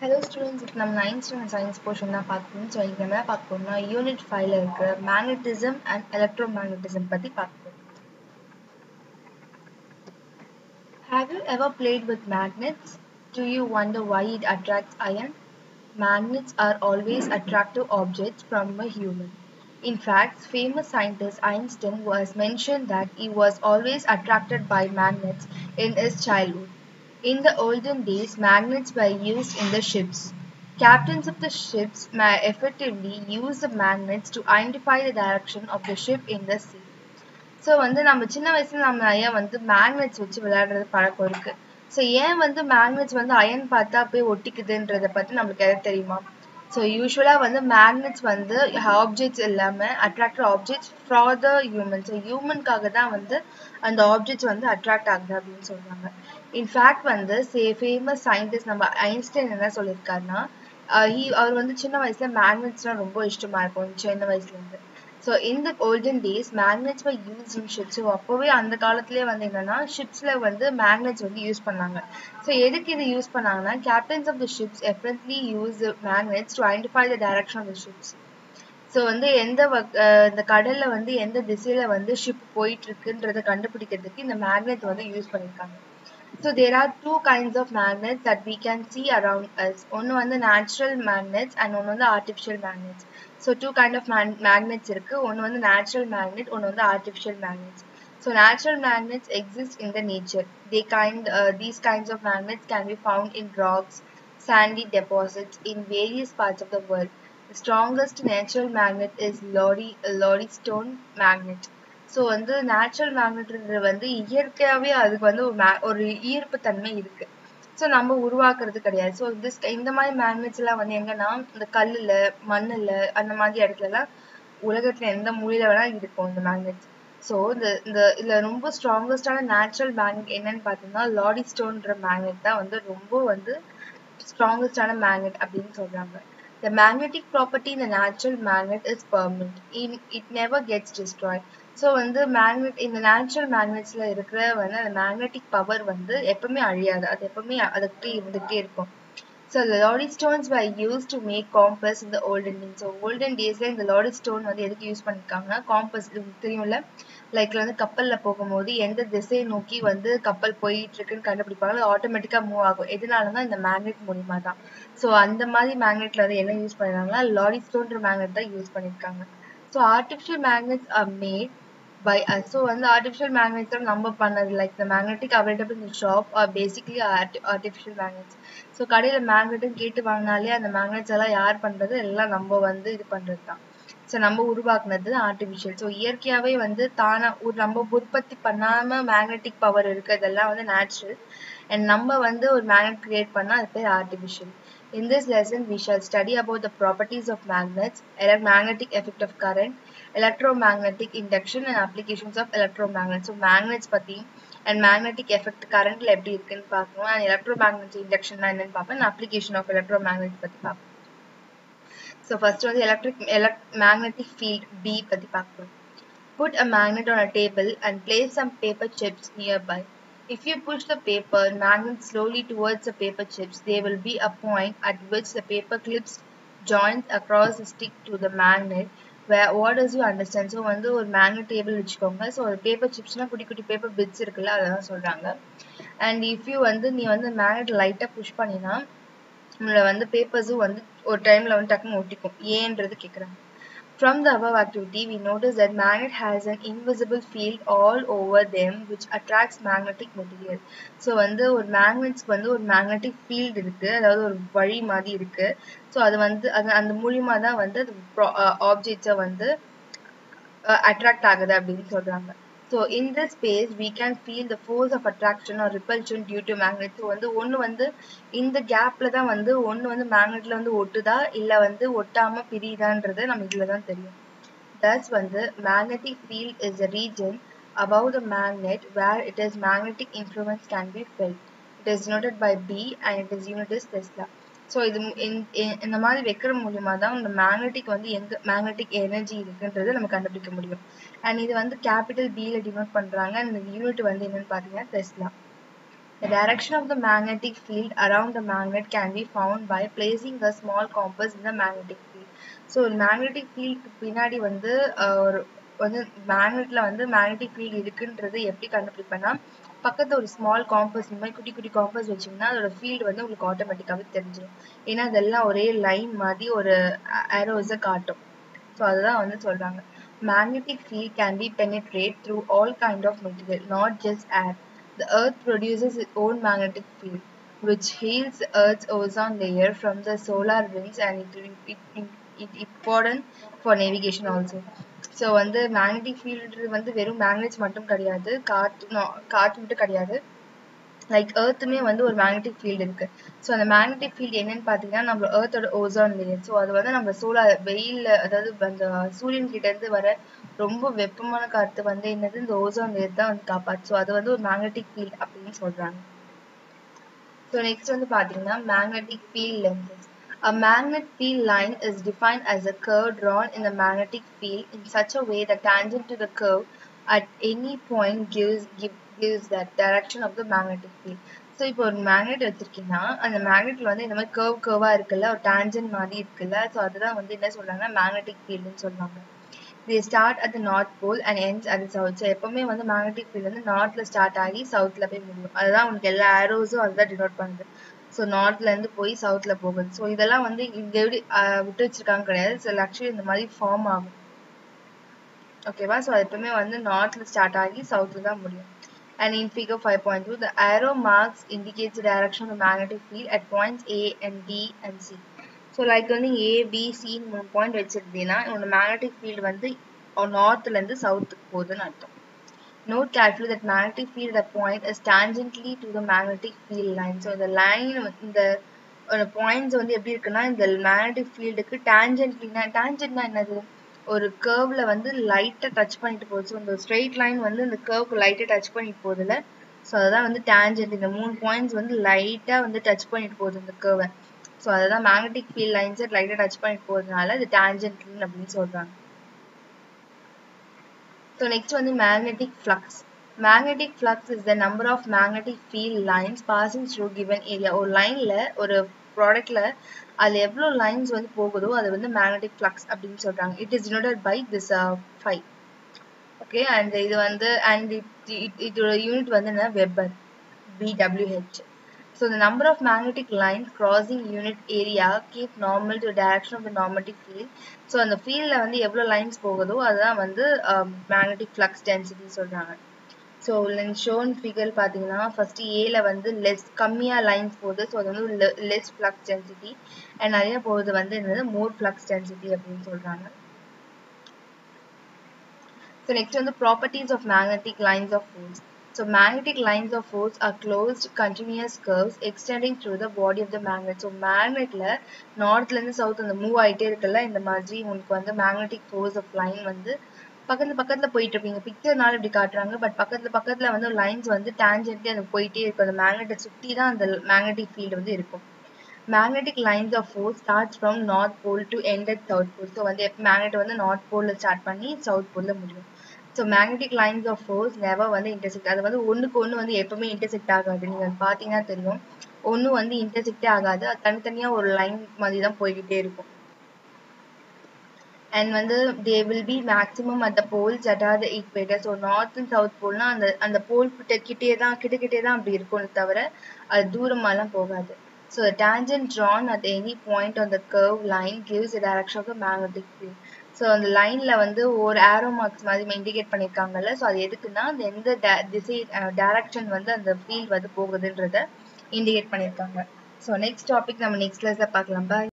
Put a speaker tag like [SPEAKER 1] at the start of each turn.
[SPEAKER 1] Hello students இப்போ நம்ம ninth standard science portion தான் பார்க்கணும் ஸோ இங்கே என்ன பார்க்க போறோம்னா யூனிட் ஃபைவ்ல இருக்கிற மேக்னட்டிசம் அண்ட் எலக்ட்ரோ மேக்னட்டிசம் பற்றி பார்க்க போறோம் Have you ever played with magnets? Do you wonder why it attracts iron? Magnets are always attractive objects from a human. In fact, famous scientist Einstein was mentioned that he was always attracted by magnets in his childhood. In the olden days, magnets were used in the ships. Captains of the ships may effectively use the magnets to identify the direction of the ship in the sea. So வந்து நம்ம சின்ன வயசுல நம்ம நிறைய வந்து magnets வச்சு விளையாடுறது பழக்கம் இருக்கு ஸோ ஏன் வந்து மேக்னெட்ஸ் வந்து அயன் பார்த்தா போய் ஒட்டிக்குதுன்றதை பற்றி நம்மளுக்கு எதாவது தெரியுமா ஸோ யூஸ்வலாக வந்து மேக்னெட்ஸ் வந்து ஆப்ஜெக்ட்ஸ் எல்லாமே attractor objects for the human so ஹியூமனுக்காக தான் வந்து அந்த ஆப்ஜெக்ட்ஸ் வந்து அட்ராக்ட் ஆகுது அப்படின்னு சொல்றாங்க. இன்ஃபேக்ட் வந்து சே ஃபேமஸ் சயின்டிஸ்ட் நம்ம ஐன்ஸ்டைன் என்ன சொல்லியிருக்காருன்னா அவர் வந்து சின்ன வயசுல மேக்னெட்ஸ்லாம் ரொம்ப இஷ்டமா இருக்கும். சின்ன வயசுல இருந்து. ஸோ இந்த olden days magnets were use in ships so அப்போவே அந்த காலத்துலேயே வந்து என்னன்னா ஷிப்ஸில் வந்து மேக்னெட்ஸ் வந்து யூஸ் பண்ணாங்க. ஸோ எதுக்கு இது யூஸ் பண்ணாங்கன்னா captains of the ships efficiently use magnets to identify the direction of the ships so வந்து எந்த இந்த கடல்ல வந்து எந்த திசையில் வந்து ஷிப் போயிட்டு இருக்குன்றதை கண்டுபிடிக்கிறதுக்கு இந்த மேக்னெட் வந்து யூஸ் பண்ணியிருக்காங்க so there are two kinds of magnets that we can see around us ஒன்று வந்து நேச்சுரல் மேக்னெட்ஸ் அண்ட் ஒன்று வந்து artificial magnets so two kind of magnets இருக்கு ஒன்று வந்து நேச்சுரல் மேக்னெட் ஒன்று வந்து artificial magnets so natural magnets exist in the nature they kind these kinds of magnets can be found in rocks sandy deposits in various parts of the world. The strongest natural magnet is lodestone uh, magnet. So வந்து natural மேக்னெட்ன்றது வந்து இயற்கையாகவே அதுக்கு வந்து ஒரு மே ஒரு ஈர்ப்பு தன்மை இருக்கு ஸோ நம்ம உருவாக்குறது கிடையாது ஸோ திஸ் இந்த மாதிரி மேக்னெட்ஸ் எல்லாம் வந்து எங்கன்னா இந்த கல்லுல மண்ணுல அந்த மாதிரி இடத்துலலாம் உலகத்துல எந்த மூலையில வேணா இருக்கும் இந்த மேக்னெட்ஸ் ஸோ இந்த இந்த இதுல ரொம்ப ஸ்ட்ராங்கஸ்டான நேச்சுரல் மேக்னெட் என்னன்னு பார்த்தீங்கன்னா லாடி ஸ்டோன்ற மேக்னெட் தான் வந்து ரொம்ப வந்து ஸ்ட்ராங்கஸ்டான மேக்னெட் அப்படின்னு சொல்றாங்க The magnetic property in natural natural magnet is permanent. It it never gets destroyed. So வந்து மேக்னெட் இந்த நேச்சுரல் மேக்னெட்ஸ்ல இருக்கிற வந்து அந்த மேக்னெட்டிக் பவர் வந்து எப்பவுமே அழியாது. அது எப்பவுமே அதுக்கிட்டே இருந்துகிட்டே இருக்கும். ஸோ இந்த lodestones why use to make compass இந்த ஓல்டன் டேஸ் ஸோ ஓல்டன் டேஸ்ல இந்த லாடி ஸ்டோன் வந்து எதுக்கு யூஸ் பண்ணியிருக்காங்கன்னா காம்பஸ் தெரியும்ல? லைக் வந்து கப்பலில் போகும்போது எந்த திசையை நோக்கி வந்து கப்பல் போயிட்டு இருக்குன்னு கண்டுபிடிப்பாங்க ஆட்டோமேட்டிக்காக மூவ் ஆகும். எதனாலனா இந்த மேக்னெட் மூலியமா தான். ஸோ அந்த மாதிரி மேக்னெட்ல வந்து என்ன யூஸ் பண்ணிருக்காங்கன்னா லாடி ஸ்டோன்ற மேக்னெட் தான் யூஸ் பண்ணியிருக்காங்க so artificial magnets are made by us so வந்து ஆர்டிஃபிஷியல் மேக்னெட்ஸ் நம்ம பண்ணது like the magnetic available in shop are basically artificial magnets so கடையில் மேக்னெட்டும் கேட்டு வாங்கினாலே அந்த மேக்னெட்ஸ் எல்லாம் யார் பண்ணுறது எல்லாம் நம்ம வந்து இது பண்ணுறது தான். ஸோ நம்ம உருவாக்குனது ஆர்டிஃபிஷியல் ஸோ இயற்கையாகவே வந்து தானா ஒரு நம்ம உற்பத்தி பண்ணாம மேக்னெட்டிக் பவர் இருக்கிறதெல்லாம் வந்து நேச்சுரல் அண்ட் நம்ம வந்து ஒரு மேக்னெட் கிரியேட் பண்ணால் அது பேர் artificial In this lesson, we shall study about the properties of magnets, magnetic effect of current, electromagnetic induction and applications of electromagnets. So magnets பத்தி and magnetic effect currentல எப்படி இருக்குன்னு பார்க்கணும் and electromagnetic induction என்னன்னு பார்ப்போம் and application of electromagnets பத்தி பார்ப்போம். So first வந்து electric elect magnetic field B பத்தி பார்க்கணும். Put a magnet on a table and place some paper chips nearby. If you push the paper magnet slowly towards the paper chips, there will be a point at which the paper clips joins across the stick to the magnet. Where what does you understand? So வந்து ஒரு magnet table வச்சுக்கோங்க so ஒரு paper சிப்ஸ்னா குட்டி குட்டி paper bits இருக்குல்ல அதான் சொல்றாங்க அண்ட் இஃப் யூ வந்து நீ வந்து மேக்னெட் லைட்டாக புஷ் பண்ணினா நம்மள வந்து பேப்பர்ஸும் வந்து ஒரு டைம்ல வந்து டக்குன்னு ஒட்டிக்கும் ஏன்றது கேட்குறாங்க From the above activity, we notice that magnet has an invisible field all over them which attracts magnetic material. So வந்து ஒரு மேக்னெட்ஸ்க்கு வந்து ஒரு மேக்னெட்டிக் ஃபீல்டு இருக்குது அதாவது ஒரு வழி மாதிரி இருக்குது ஸோ அது வந்து அது அந்த மூலியமா தான் வந்து அது ஆப்ஜெக்ட்ஸை uh, வந்து uh, அட்ராக்ட் ஆகுது அப்படின்னு சொல்கிறாங்க so in the space we can feel the force of attraction or repulsion due to magnet so வந்து ஒன்று வந்து இந்த கேப்பில் தான் வந்து ஒன்று வந்து மேக்னெட்டில் வந்து ஒட்டுதா இல்லை வந்து ஒட்டாமல் பிரியுதான்றது நம்ம இதில் தான் தெரியும் தஸ் வந்து magnetic field is a region above the magnet where it is magnetic influence can be felt. It is noted by B and it unit is Tesla. So இது இந்த மாதிரி வைக்கிற மூலியமா தான் இந்த மேக்னெட்டிக் வந்து எங்க மேக்னெட்டிக் எனர்ஜி இருக்குன்றதை நம்ம கண்டுபிடிக்க முடியும். அண்ட் இது வந்து கேபிட்டல் பியில் டினோட் பண்றாங்க. இந்த யூனிட் வந்து என்னன்னு பார்த்தீங்கன்னா Tesla The direction of the magnetic field around the magnet can be found by placing a small compass in the magnetic field. So magnetic ஃபீல்டுக்கு பின்னாடி வந்து ஒரு வந்து மேக்னெட்ல வந்து மேக்னெட்டிக் ஃபீல்டு இருக்குன்றது எப்படி கண்டுபிடிப்பேன்னா பக்கத்தில் ஒரு ஸ்மால் காம்பஸ் இந்த மாதிரி குட்டி குட்டி காம்பஸ் வச்சீங்கன்னா அதோட ஃபீல்டு வந்து உங்களுக்கு ஆட்டோமேட்டிக்காகவே தெரிஞ்சிடும் ஏன்னா அதெல்லாம் ஒரே லைன் மாதிரி ஒரு ஆரோஸை காட்டும் ஸோ அதுதான் வந்து சொல்கிறாங்க magnetic field can be penetrate through all kind of material not just air the earth produces it own magnetic field which heals Earth's ozone layer from the solar winds and it, it, it, it important for. So வந்து magnetic field வந்து வெறும் magnets மட்டும் கிடையாது. காற்று காற்று மட்டும் கிடையாது. Like ஏர்த்துமே வந்து ஒரு மேக்னெட்டிக் ஃபீல்டு இருக்கு. ஸோ அந்த மேக்னெட்டிக் ஃபீல்டு என்னன்னு பார்த்தீங்கன்னா நம்ம ஏர்த்தோட ஓசோன் லேயர் ஸோ அது வந்து நம்ம சோலார் வெயில்ல அதாவது அந்த சூரியன் கிட்டேருந்து வர ரொம்ப வெப்பமான காற்று வந்து என்னது? இந்த ஓசோன் லேயர் தான் வந்து காப்பாற்று ஸோ அது வந்து ஒரு மேக்னெட்டிக் ஃபீல்டு அப்படின்னு சொல்றாங்க. ஸோ நெக்ஸ்ட் வந்து பார்த்தீங்கன்னா magnetic field lenses A magnet field line is defined as a curve drawn in the magnetic field in such a way that tangent to the curve at any point gives give, gives that direction of the magnetic field. So இப்போ ஒரு magnet வச்சிருக்கீங்கன்னா அந்த மேக்னெட்ல வந்து இந்த மாதிரி curve கர்வா இருக்குல்ல ஒரு tangent மாதிரி இருக்குல்ல ஸோ அதுதான் வந்து என்ன சொல்றாங்கன்னா மேக்னெட்டிக் ஃபீல்டுன்னு சொல்லுவாங்க they start at the north pole and ends at the south so எப்பவுமே வந்து மேக்னெட்டிக் ஃபீல்ட் வந்து நார்த்ல ஸ்டார்ட் ஆகி சவுத்ல போய் முடியும் அதுதான் உங்களுக்கு எல்லா ஆரோஸும் அதுதான் டினோட் பண்ணுது ஸோ நார்த்ல இருந்து போய் சவுத்ல போகுது. ஸோ இதெல்லாம் வந்து இங்க எப்படி விட்டு வச்சிருக்காங்க கிடையாது. ஸோ ஆக்சுவலி இந்த மாதிரி ஃபார்ம் ஆகும். ஓகேவா ஸோ அது எப்பவுமே வந்து நார்த்ல ஸ்டார்ட் ஆகி சவுத்ல தான் முடியும். And in figure 5.2 the arrow marks indicates the direction of the magnetic field at points A and B and C. So like வந்து ஏ பி சின்னு மூணு பாயிண்ட் வச்சிருந்தீங்கன்னா உங்களோட மேக்னெட்டிக் ஃபீல்டு வந்து நார்த்லேருந்து சவுத்துக்கு போகுதுன்னு அர்த்தம். Note carefully that magnetic field at a point is tangentially to the magnetic field line. So the line இந்த points வந்து எப்படி இருக்குன்னா இந்த மேக்னெட்டிக் ஃபீல்டுக்கு டேஞ்சன்ட்லினா டேஞ்சன்ட்னா என்னது? ஒரு கர்வ்ல வந்து லைட்டாக டச் பண்ணிட்டு போகுது. ஸோ இந்த ஸ்ட்ரெயிட் லைன் வந்து இந்த கர்வ்க்கு லைட்டா டச் பண்ணிட்டு போகுதுல ஸோ அதுதான் வந்து டேஞ்சன்ட் இந்த மூணு பாயிண்ட்ஸ் வந்து லைட்டாக வந்து டச் பண்ணிட்டு போகுது இந்த கேர்வை ஸோ அதுதான் மேக்னெட்டிக் ஃபீல்ட் லைன்ஸ் லைட்டாக டச் பண்ணிட்டு போகிறதுனால இது டேஞ்சன்ட் அப்படின்னு சொல்கிறாங்க So next வந்து magnetic flux. Magnetic flux is the number of magnetic field lines passing through given area. ஒரு லைன்ல ஒரு ப்ராடக்ட்ல அதுல எவ்வளவு லைன்ஸ் வந்து போகுதோ அது வந்து magnetic flux அப்படின்னு சொல்றாங்க. It is denoted by this uh, phi. Okay, and இது வந்து and it, it, இதோட யூனிட் வந்து என்ன weber BWH. So the number of magnetic lines crossing unit area keep normal to the direction of the normative field. So அந்த ஃபீல்டில் வந்து எவ்வளோ lines போகுதோ அதுதான் வந்து மேக்னெட்டிக் ஃப்ளக்ஸ் டென்சிட்டி சொல்றாங்க. ஸோ ஷோன் ஃபிகர் பார்த்தீங்கன்னா ஃபர்ஸ்ட் ஏல வந்து லெஸ் கம்மியாக லைன்ஸ் போகுது. ஸோ அது வந்து லெஸ் ஃப்ளக்ஸ் டென்சிட்டி அண்ட் நிறைய போகுது வந்து என்னது? மோர் ஃப்ளக்ஸ் டென்சிட்டி அப்படின்னு சொல்றாங்க. ஸோ நெக்ஸ்ட் வந்து properties of magnetic lines of force so magnetic lines of force are closed continuous curves extending through the body of the magnet so மேக்னெட்ல நார்த்லேருந்து south அந்த move ஆகிட்டே இருக்குல்ல இந்த மாதிரி உங்களுக்கு வந்து magnetic ஃபோர்ஸ் ஆஃப் லைன் வந்து பக்கத்து பக்கத்துல போயிட்டு இருப்பீங்க பிக்சர்னால இப்படி காட்டுறாங்க. பட் பக்கத்துல பக்கத்துல வந்து லைன்ஸ் வந்து டேஞ்சன்ட்லி அது போயிட்டே இருக்கும் அந்த மேக்னெட்டை சுற்றி தான் அந்த மேக்னெட்டிக் ஃபீல்டு வந்து இருக்கும். Magnetic lines of force starts from north pole to ended south pole so வந்து எப்போ மேக்னெட் வந்து நார்த் போலில் ஸ்டார்ட் பண்ணி சவுத் போலில் முடியும். So magnetic lines of force never வந்து இன்டர்செக்ட் அது வந்து ஒண்ணுக்கு ஒண்ணு வந்து எப்பவுமே இன்டர்செக்ட் ஆகாது. நீங்க பார்த்தீங்கன்னா தெரியும். ஒண்ணு வந்து இன்டர்செக்டே ஆகாது. அது தனித்தனியா ஒரு லைன் மாதிரி தான் போய்கிட்டே இருக்கும். அண்ட் வந்து they will be maximum at the poles at equator so north and south போல்னா அந்த அந்த போல் கிட்ட கிட்டே தான் கிட்ட கிட்டே தான் அப்படி இருக்கும்னு தவிர அது தூரமாலாம் போகாது. So tangent drawn at any point on the curve line gives the direction of the so அந்த லைன்ல வந்து ஒரு ஆரோ மார்க்ஸ் மாதிரி இண்டிகேட் பண்ணியிருக்காங்கல்ல ஸோ அது எதுக்குன்னா அந்த எந்த திசை டைரக்ஷன் வந்து அந்த ஃபீல்ட் வந்து போகுதுன்றத இண்டிகேட் பண்ணியிருக்காங்க ஸோ நெக்ஸ்ட் டாபிக் நம்ம நெக்ஸ்ட் கிளாஸ்ல பார்க்கலாம். பாய்